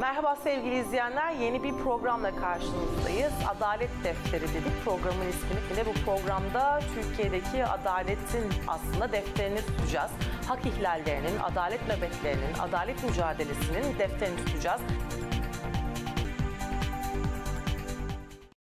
Merhaba sevgili izleyenler. Yeni bir programla karşınızdayız. Adalet Defteri dedik programın ismini. Yine bu programda Türkiye'deki adaletin aslında defterini tutacağız. Hak ihlallerinin, adalet nöbetlerinin, adalet mücadelesinin defterini tutacağız.